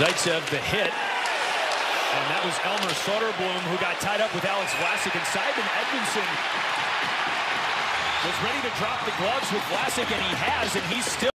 Zaitsev the hit. And that was Elmer Soderblom who got tied up with Alex Vlasic and Simon Edvinsson was ready to drop the gloves with Vlasic, and he has, and he's still